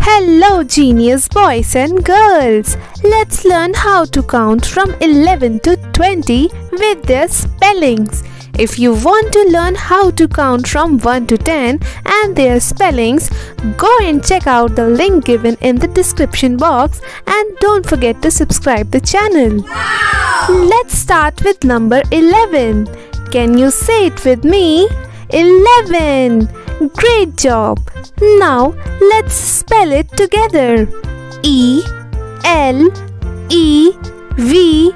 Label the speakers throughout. Speaker 1: Hello genius boys and girls! Let's learn how to count from 11 to 20 with their spellings. If you want to learn how to count from 1 to 10 and their spellings, go and check out the link given in the description box and don't forget to subscribe the channel. Wow. Let's start with number 11. Can you say it with me? 11 Great job! Now let's spell it together. E L E V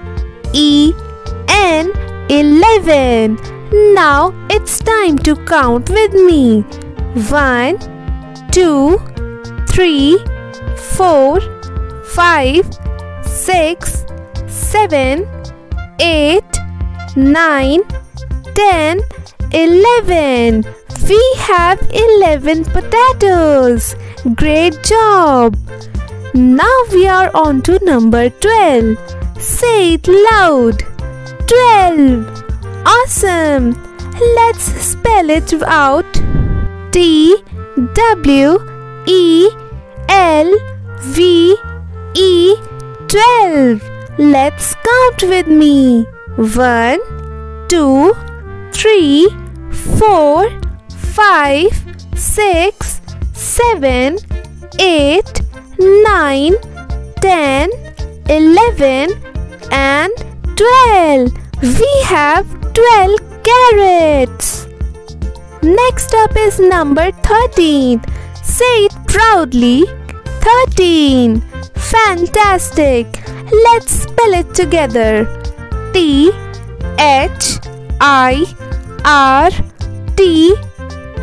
Speaker 1: E N 11. Now it's time to count with me. 1 2 3 4 5 6 7 8 9 10 11 we have 11 potatoes. Great job. Now we are on to number 12. Say it loud. 12. Awesome. Let's spell it out. T W E L V E 12. Let's count with me. 1 2 3 4 five, six, seven, eight, nine, ten, eleven, and 12. We have 12 carrots. Next up is number 13. Say it proudly. 13. Fantastic. Let's spell it together. T H I R T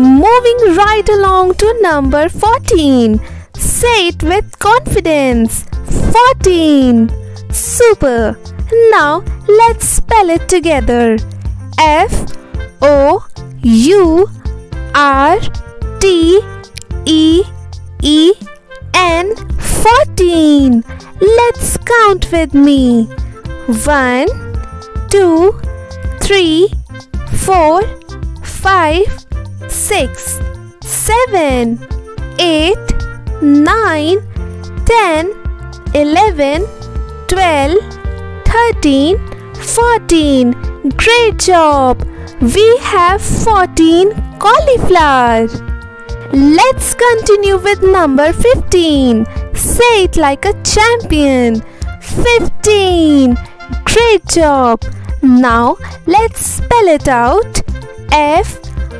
Speaker 1: Moving right along to number 14. Say it with confidence. 14. Super. Now let's spell it together. F O U R T E E N 14. Let's count with me. 1 2 3 4 5 6, 7, 8, 9, 10, 11, 12, 13, 14. Great job! We have 14 cauliflower. Let's continue with number 15. Say it like a champion. 15. Great job. Now let's spell it out. F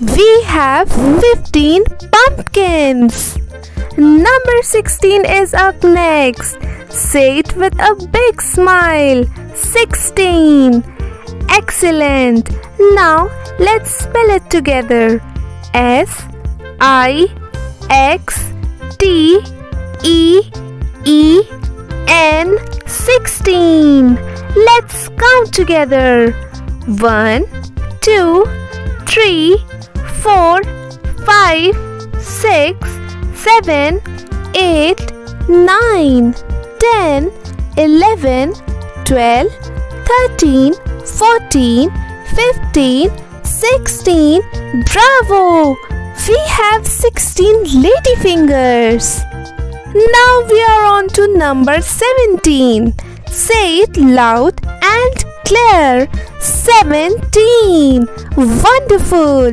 Speaker 1: We have 15 pumpkins. Number 16 is up next. Say it with a big smile. 16. Excellent. Now let's spell it together. S I X T E E N 16. Let's count together. 1 2 3 four, five, six, seven, eight, nine, ten, eleven, twelve, thirteen, fourteen, fifteen, sixteen. Bravo! We have 16 lady fingers. Now we are on to number 17. Say it loud and clear. 17. Wonderful.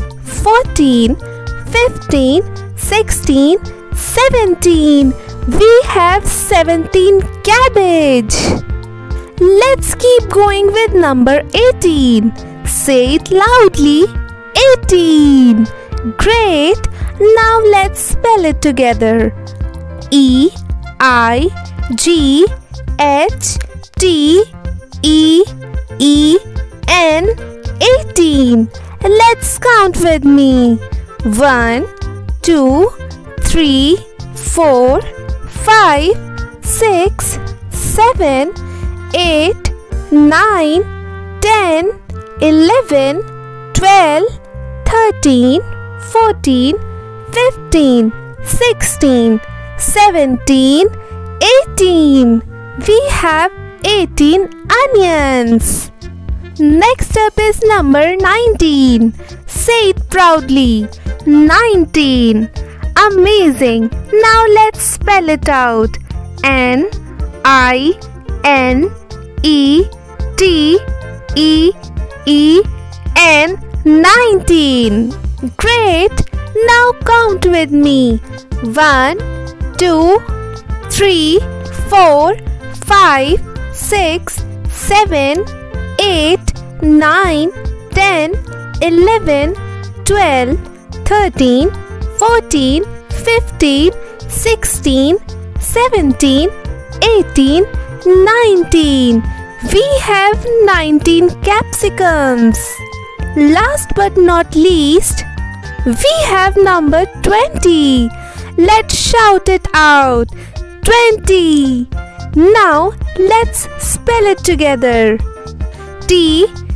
Speaker 1: 14, 15, 16, 17. We have 17 cabbage. Let's keep going with number 18. Say it loudly. 18. Great. Now let's spell it together. E I G H T E E N 18 Let's count with me. One, two, three, four, five, six, seven, eight, nine, ten, eleven, twelve, thirteen, fourteen, fifteen, sixteen, seventeen, eighteen. We have 18 onions. Next up is number 19. Say it proudly. 19. Amazing. Now let's spell it out. N I N E T E E N 19. Great. Now count with me. 1 2 3 4 5 6 7 8 9, 10, 11, 12, 13, 14, 15, 16, 17, 18, 19. We have 19 capsicums. Last but not least, we have number 20. Let's shout it out. 20. Now let's spell it together. T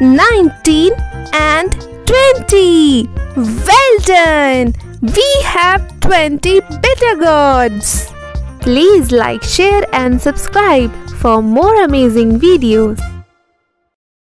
Speaker 1: 19 and 20. Well done! We have 20 bitter gourds. Please like, share and subscribe for more amazing videos.